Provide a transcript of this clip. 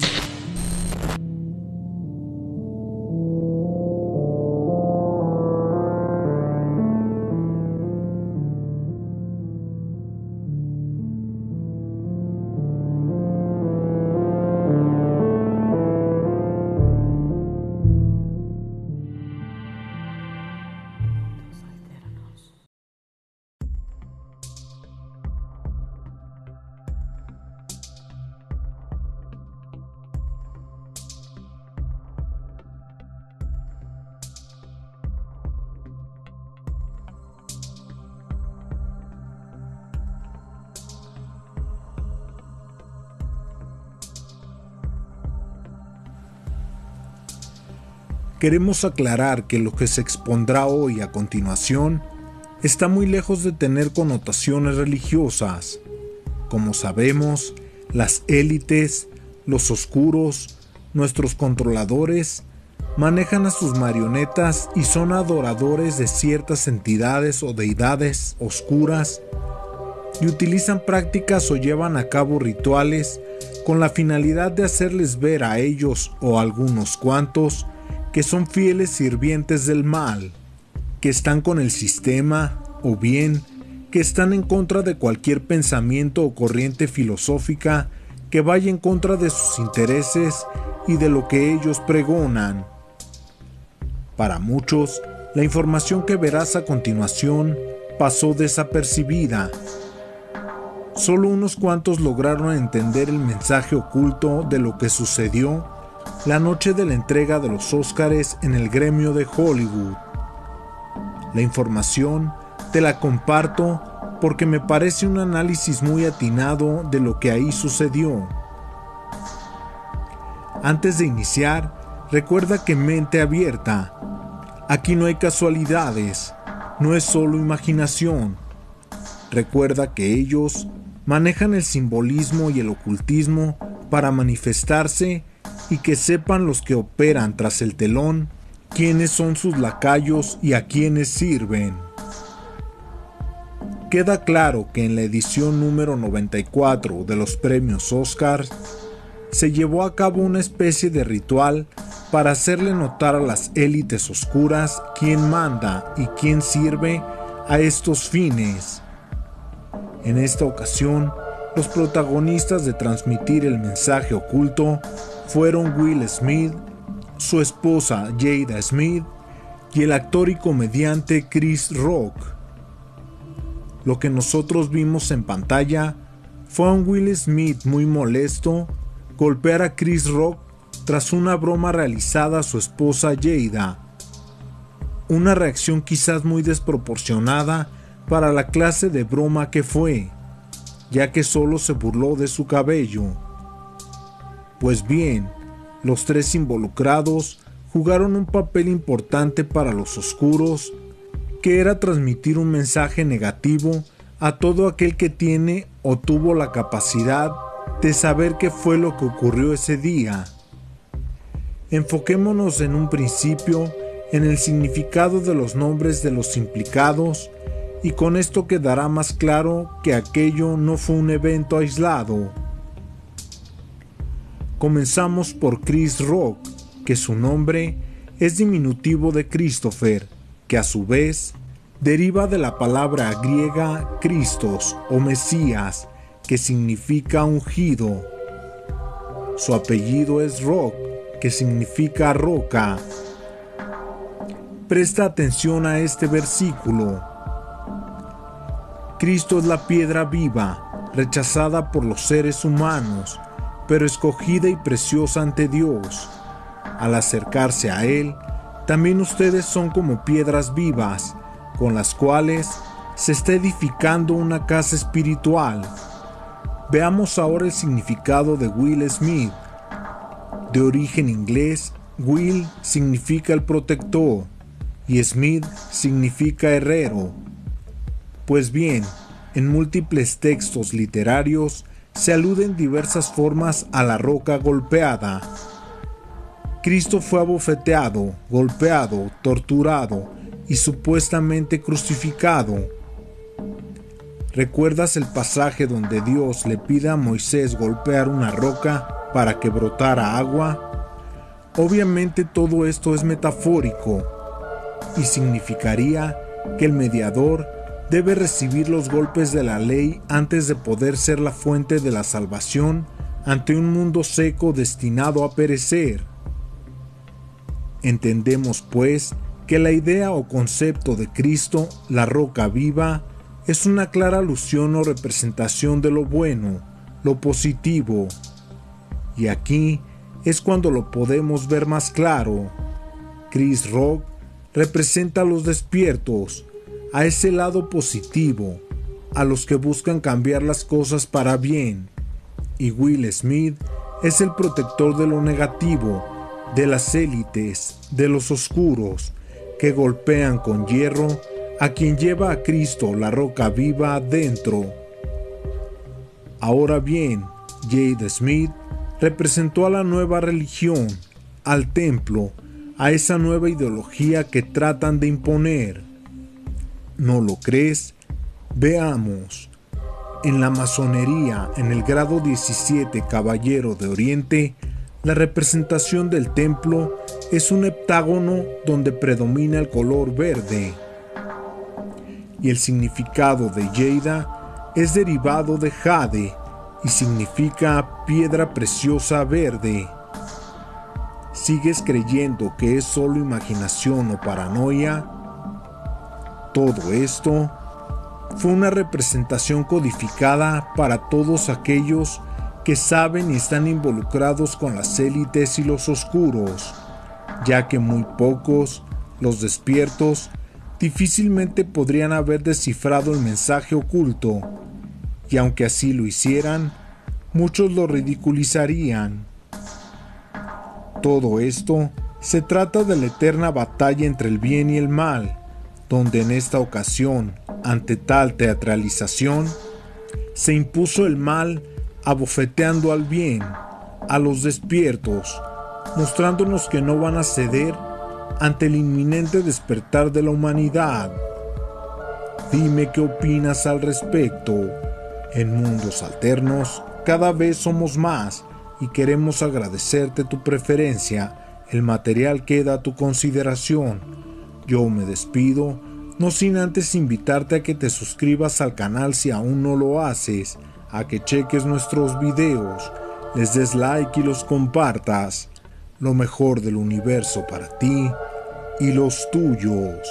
you Queremos aclarar que lo que se expondrá hoy a continuación está muy lejos de tener connotaciones religiosas. Como sabemos, las élites, los oscuros, nuestros controladores, manejan a sus marionetas y son adoradores de ciertas entidades o deidades oscuras y utilizan prácticas o llevan a cabo rituales con la finalidad de hacerles ver a ellos o a algunos cuantos que son fieles sirvientes del mal, que están con el sistema o bien que están en contra de cualquier pensamiento o corriente filosófica que vaya en contra de sus intereses y de lo que ellos pregonan. Para muchos, la información que verás a continuación pasó desapercibida. Solo unos cuantos lograron entender el mensaje oculto de lo que sucedió la noche de la entrega de los Óscares en el gremio de Hollywood. La información te la comparto porque me parece un análisis muy atinado de lo que ahí sucedió. Antes de iniciar, recuerda que mente abierta. Aquí no hay casualidades, no es solo imaginación. Recuerda que ellos manejan el simbolismo y el ocultismo para manifestarse y que sepan los que operan tras el telón quiénes son sus lacayos y a quiénes sirven. Queda claro que en la edición número 94 de los premios Oscars se llevó a cabo una especie de ritual para hacerle notar a las élites oscuras quién manda y quién sirve a estos fines. En esta ocasión, los protagonistas de transmitir el mensaje oculto fueron Will Smith, su esposa Jada Smith y el actor y comediante Chris Rock. Lo que nosotros vimos en pantalla fue a un Will Smith muy molesto golpear a Chris Rock tras una broma realizada a su esposa Jada. Una reacción quizás muy desproporcionada para la clase de broma que fue, ya que solo se burló de su cabello. Pues bien, los tres involucrados jugaron un papel importante para los oscuros, que era transmitir un mensaje negativo a todo aquel que tiene o tuvo la capacidad de saber qué fue lo que ocurrió ese día. Enfoquémonos en un principio en el significado de los nombres de los implicados y con esto quedará más claro que aquello no fue un evento aislado. Comenzamos por Chris Rock, que su nombre es diminutivo de Christopher, que a su vez deriva de la palabra griega Christos o Mesías, que significa ungido. Su apellido es Rock, que significa roca. Presta atención a este versículo. Cristo es la piedra viva, rechazada por los seres humanos, pero escogida y preciosa ante Dios. Al acercarse a Él, también ustedes son como piedras vivas, con las cuales se está edificando una casa espiritual. Veamos ahora el significado de Will Smith. De origen inglés, Will significa el protector y Smith significa herrero. Pues bien, en múltiples textos literarios se aluden diversas formas a la roca golpeada. Cristo fue abofeteado, golpeado, torturado y supuestamente crucificado. ¿Recuerdas el pasaje donde Dios le pide a Moisés golpear una roca para que brotara agua? Obviamente todo esto es metafórico y significaría que el mediador debe recibir los golpes de la ley antes de poder ser la fuente de la salvación ante un mundo seco destinado a perecer. Entendemos, pues, que la idea o concepto de Cristo, la roca viva, es una clara alusión o representación de lo bueno, lo positivo. Y aquí es cuando lo podemos ver más claro. Chris Rock representa a los despiertos, a ese lado positivo, a los que buscan cambiar las cosas para bien. Y Will Smith es el protector de lo negativo, de las élites, de los oscuros, que golpean con hierro a quien lleva a Cristo la roca viva adentro. Ahora bien, Jade Smith representó a la nueva religión, al templo, a esa nueva ideología que tratan de imponer. ¿No lo crees? Veamos. En la masonería, en el grado 17 Caballero de Oriente, la representación del templo es un heptágono donde predomina el color verde. Y el significado de Yeida es derivado de jade y significa piedra preciosa verde. ¿Sigues creyendo que es solo imaginación o paranoia? Todo esto fue una representación codificada para todos aquellos que saben y están involucrados con las élites y los oscuros, ya que muy pocos, los despiertos, difícilmente podrían haber descifrado el mensaje oculto, y aunque así lo hicieran, muchos lo ridiculizarían. Todo esto se trata de la eterna batalla entre el bien y el mal, donde en esta ocasión, ante tal teatralización, se impuso el mal abofeteando al bien, a los despiertos, mostrándonos que no van a ceder ante el inminente despertar de la humanidad. Dime qué opinas al respecto. En mundos alternos, cada vez somos más y queremos agradecerte tu preferencia. El material queda a tu consideración. Yo me despido, no sin antes invitarte a que te suscribas al canal si aún no lo haces, a que cheques nuestros videos, les des like y los compartas. Lo mejor del universo para ti y los tuyos.